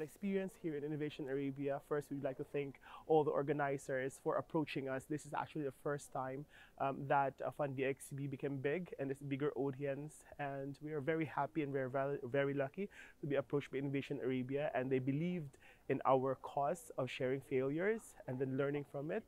experience here in Innovation Arabia. First, we'd like to thank all the organizers for approaching us. This is actually the first time um, that uh, Fund XCB became big and it's bigger audience. And we are very happy and very, very lucky to be approached by Innovation Arabia. And they believed in our cause of sharing failures and then learning from it.